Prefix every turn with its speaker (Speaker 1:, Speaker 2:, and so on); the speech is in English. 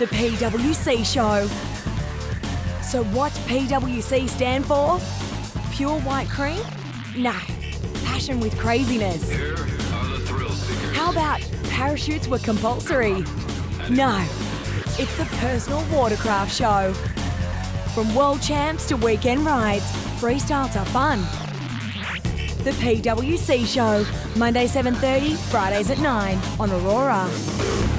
Speaker 1: the PWC show. So, what's PWC stand for? Pure white cream? Nah, passion with craziness. How about parachutes were compulsory? No, it's the personal watercraft show. From world champs to weekend rides, freestyles are fun. The PWC show, Monday 7:30, Fridays at 9 on Aurora.